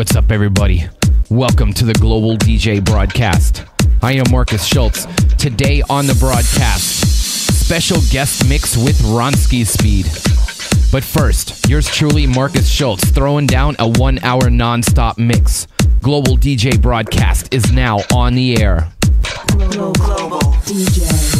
What's up, everybody? Welcome to the Global DJ broadcast. I am Markus Schulz. Today on the broadcast, special guest mix with Ronski Speed. But first, yours truly, Markus Schulz, throwing down a one hour non stop mix. Global DJ broadcast is now on the air. Global, Global DJ.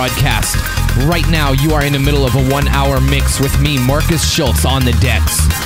Broadcast. Right now, you are in the middle of a one hour mix with me, Markus Schulz, on the decks.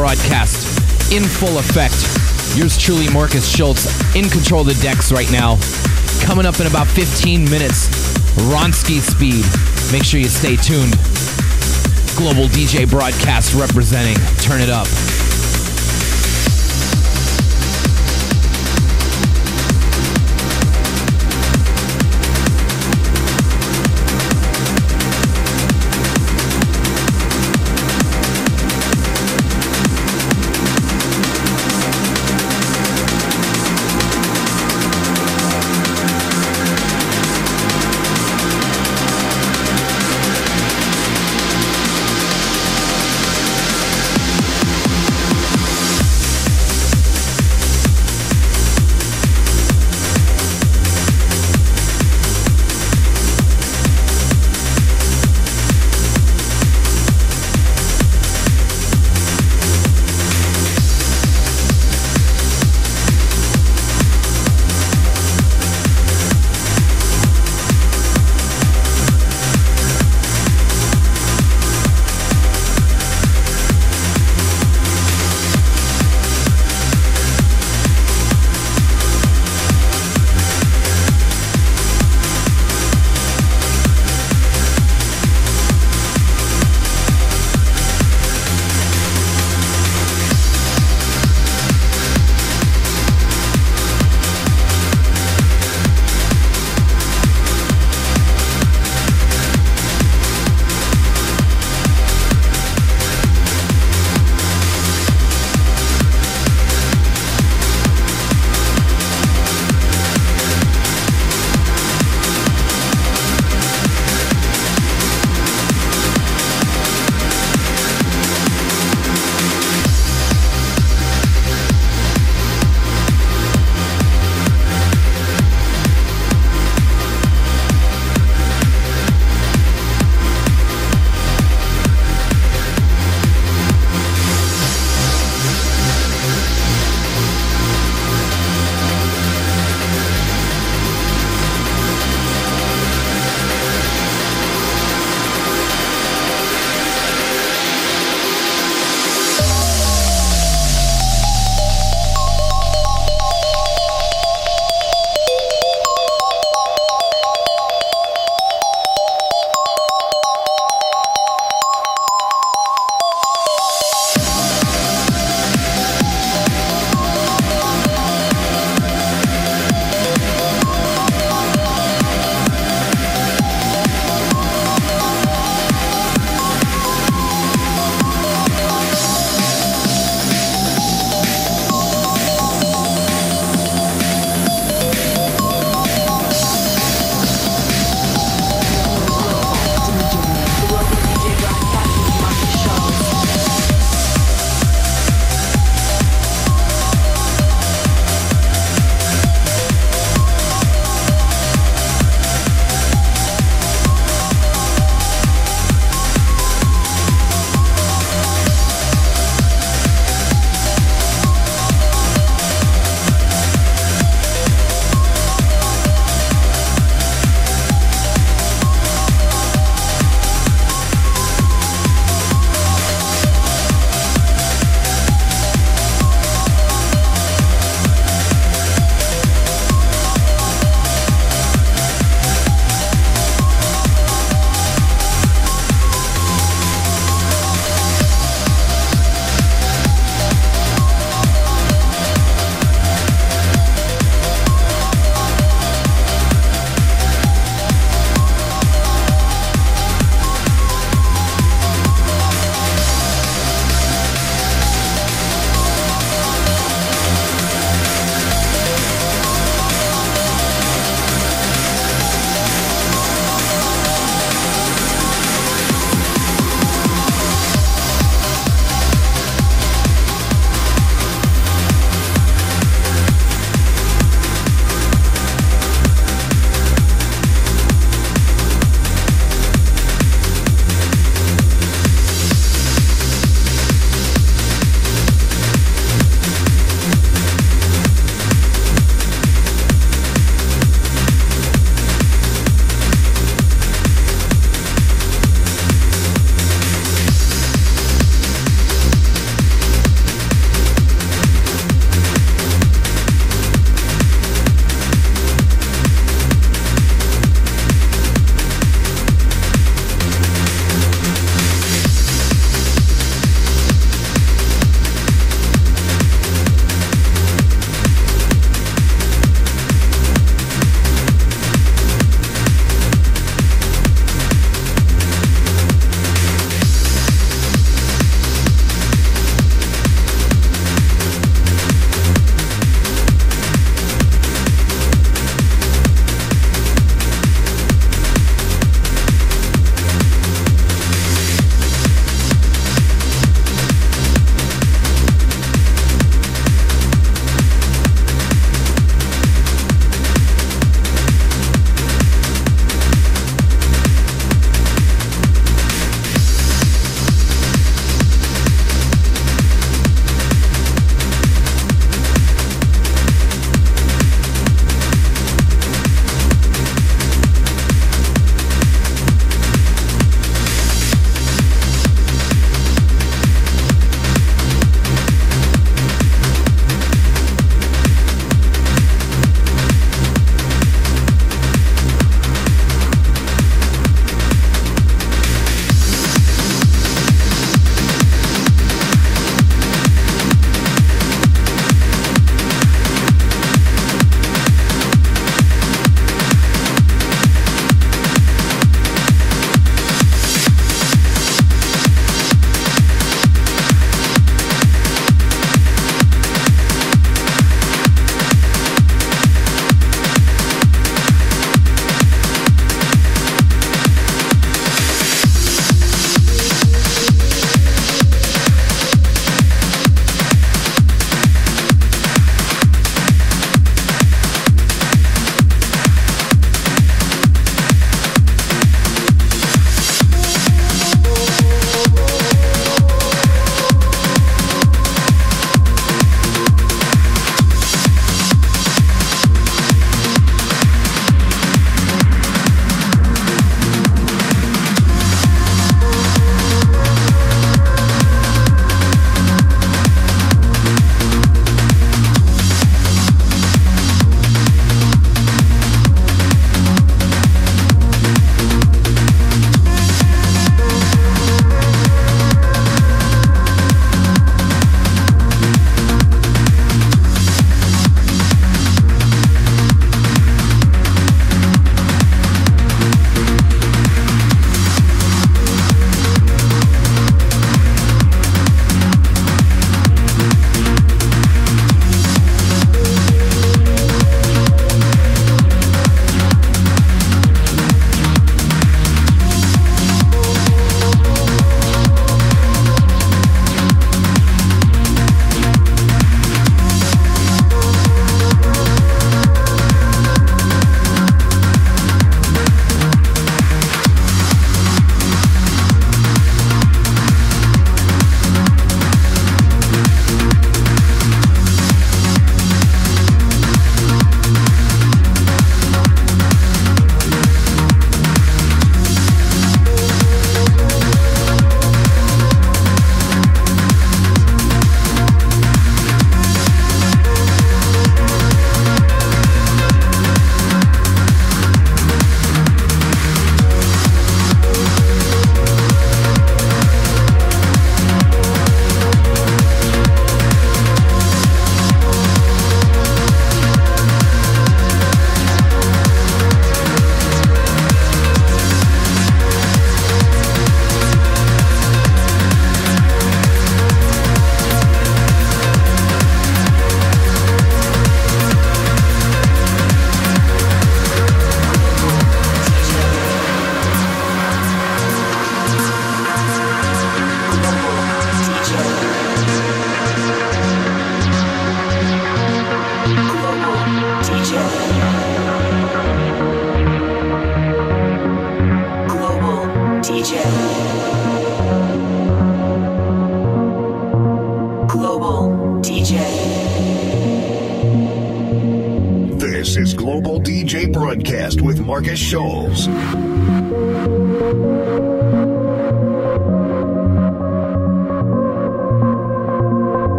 Broadcast in full effect. Yours truly, Markus Schulz, in control of the decks right now. Coming up in about 15 minutes, Ronski Speed. Make sure you stay tuned. Global DJ broadcast representing. Turn it up.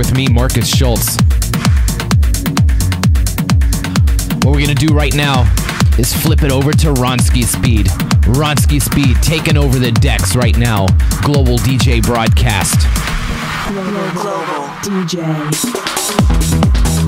With me, Markus Schulz. What we're gonna do right now is flip it over to Ronski Speed. Ronski Speed taking over the decks right now. Global DJ broadcast. Global DJ.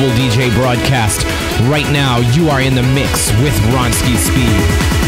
Global DJ broadcast. Right now, you are in the mix with Ronski Speed.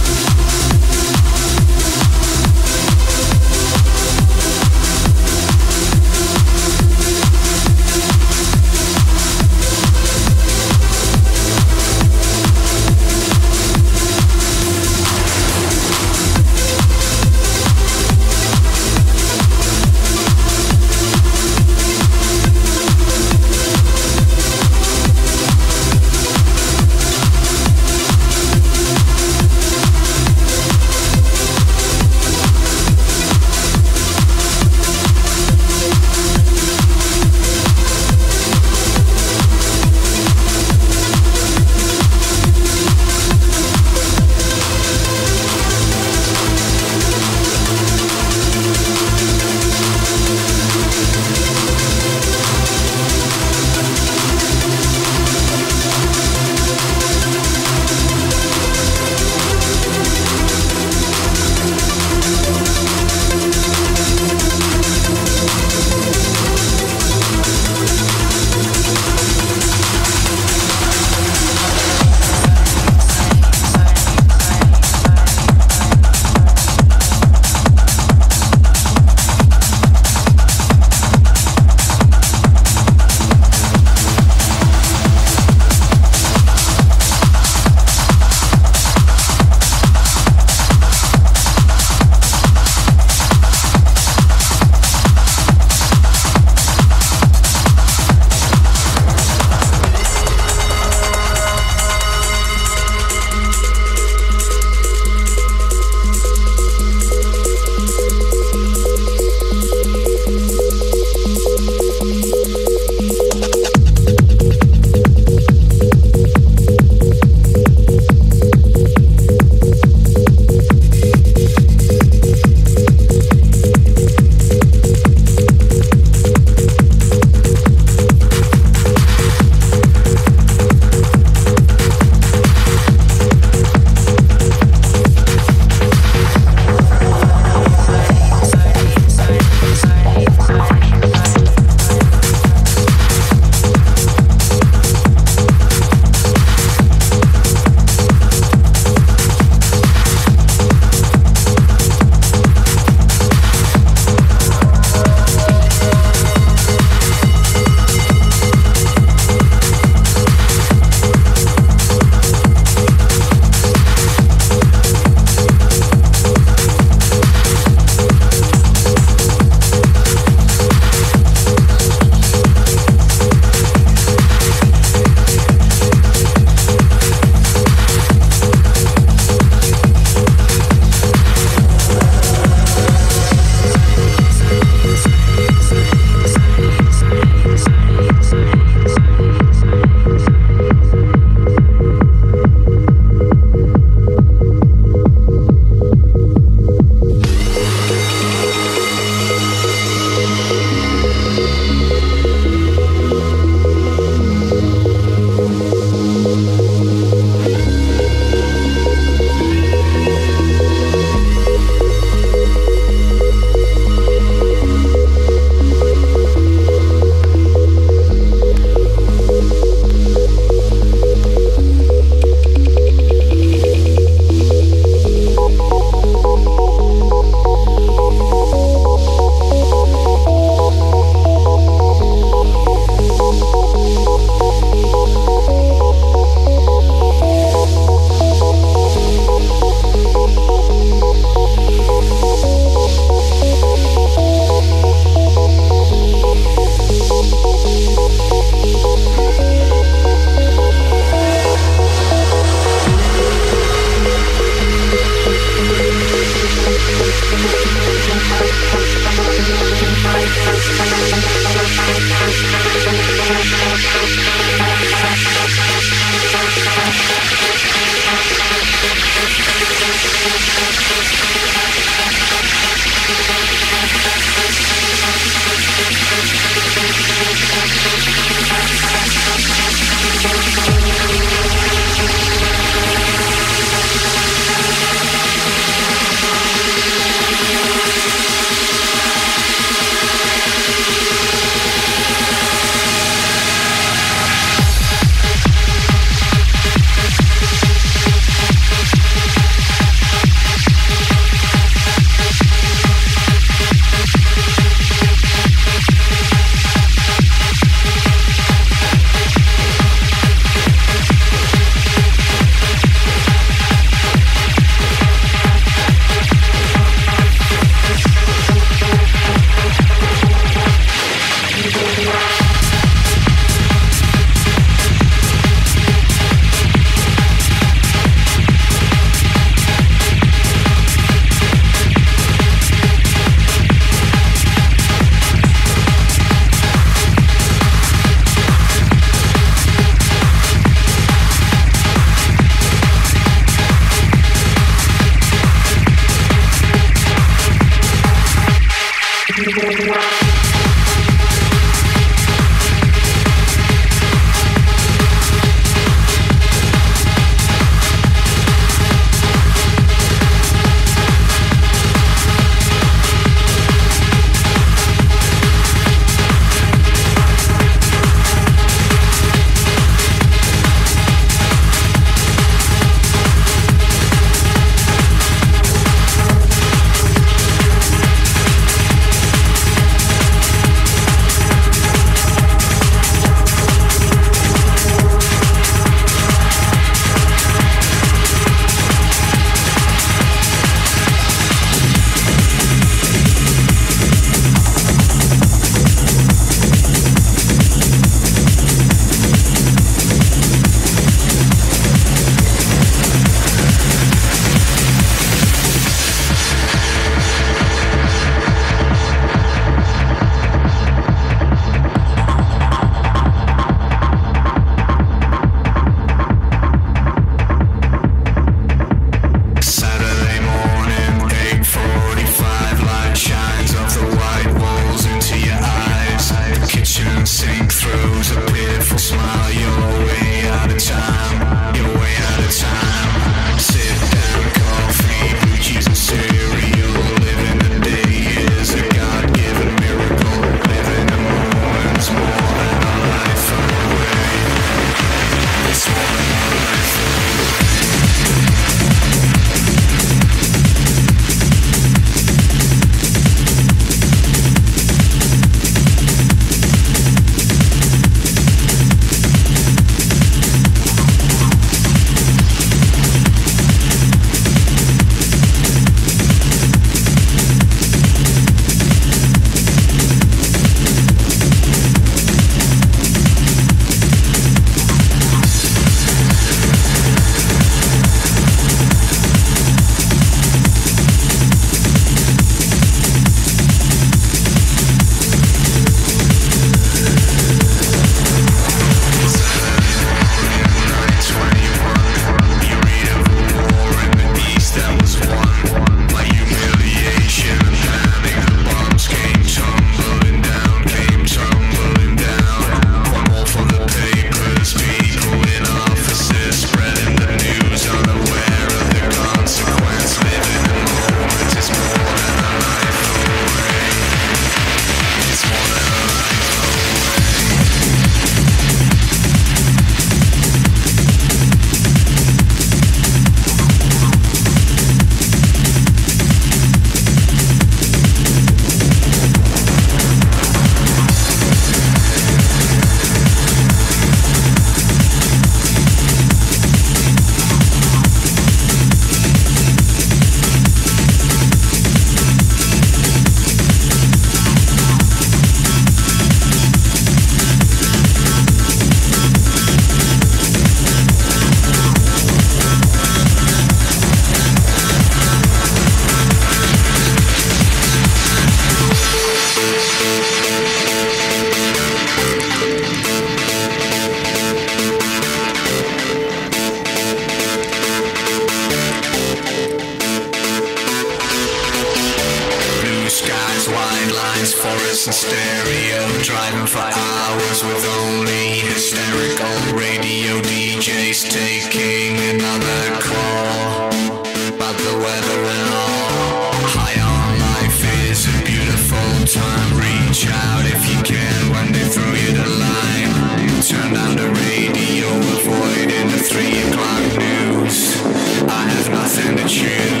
Nothing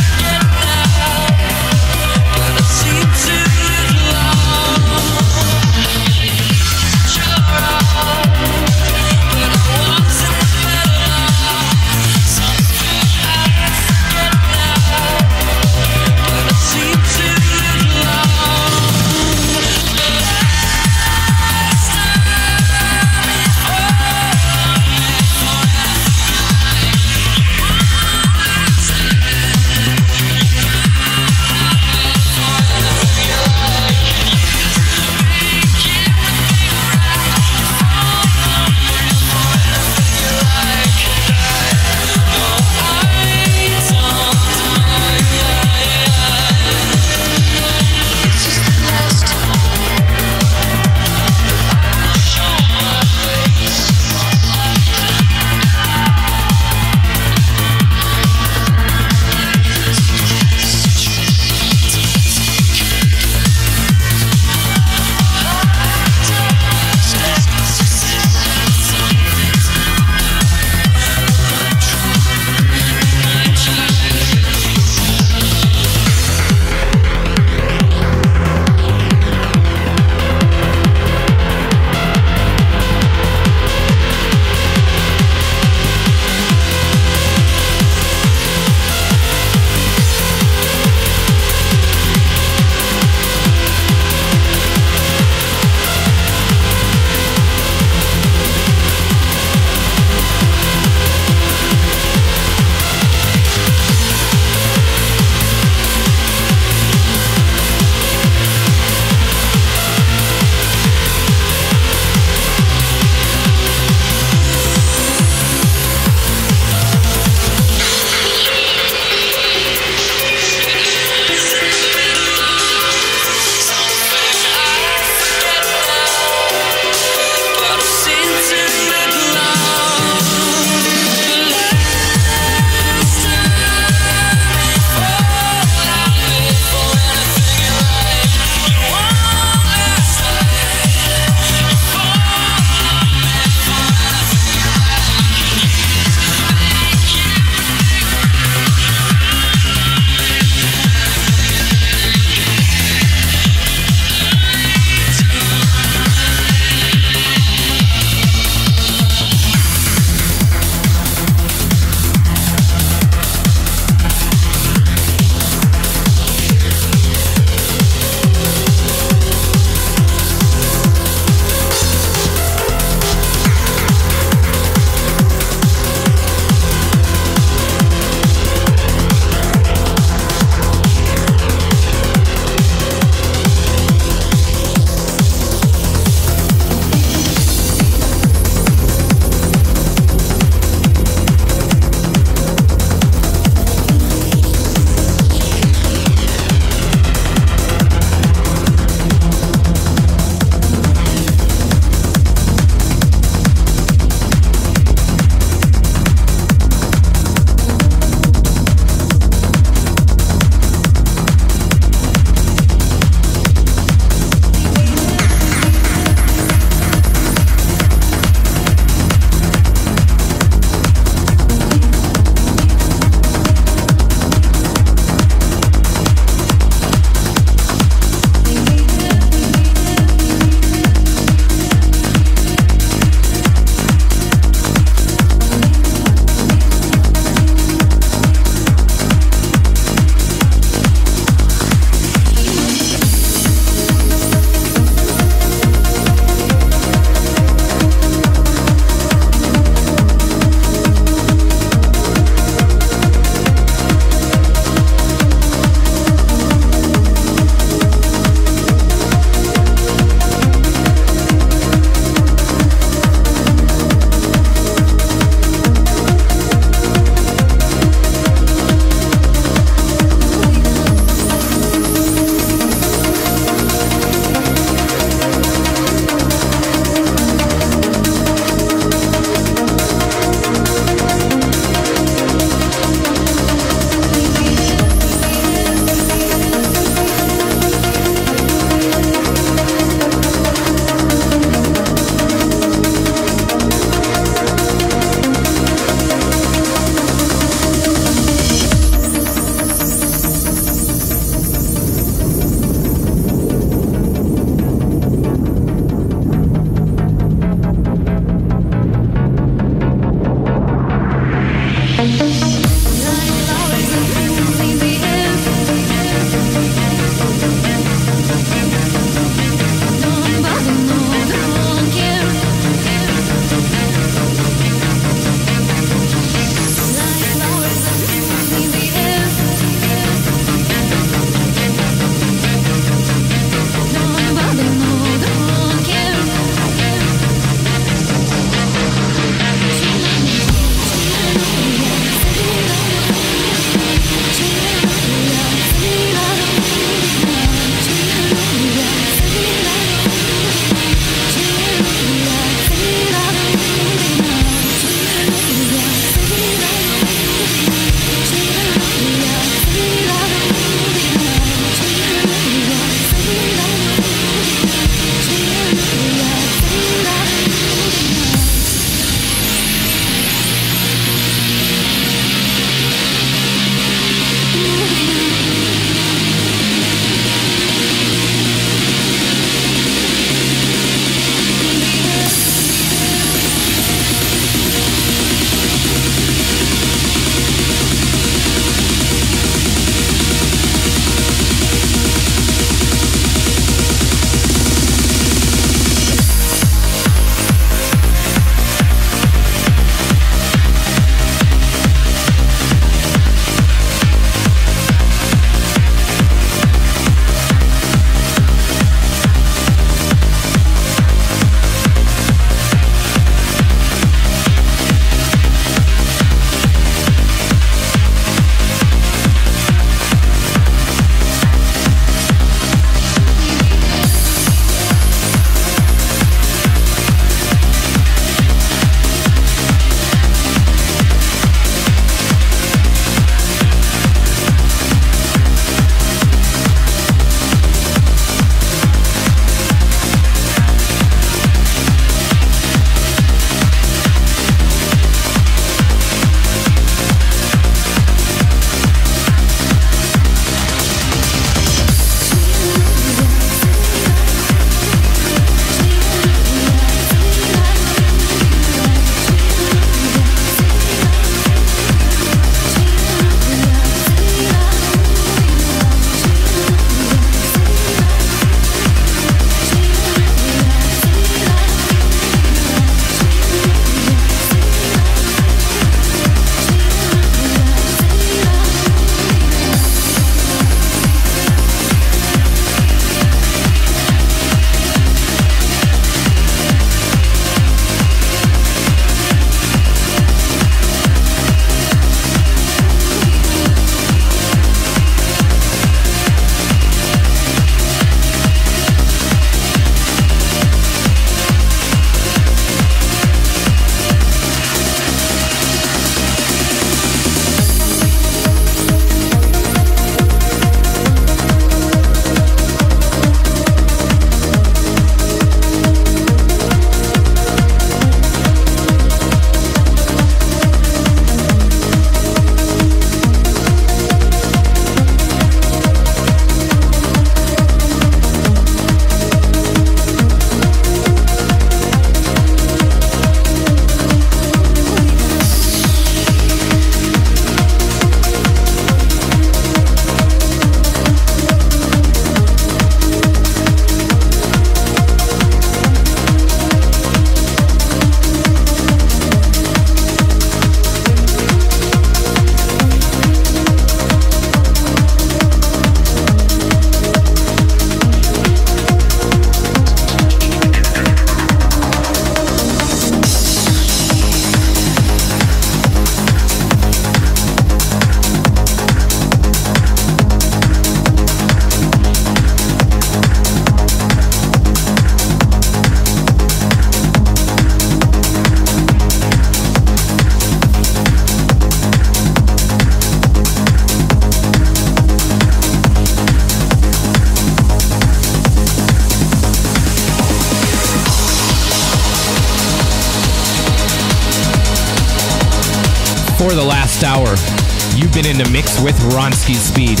with Ronski Speed.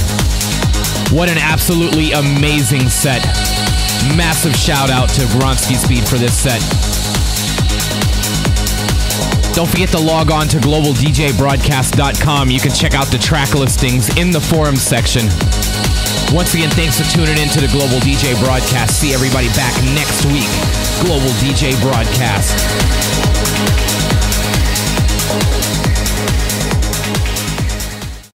What an absolutely amazing set. Massive shout out to Ronski Speed for this set. Don't forget to log on to globaldjbroadcast.com. You can check out the track listings in the forums section. Once again, thanks for tuning in to the Global DJ Broadcast. See everybody back next week. Global DJ Broadcast.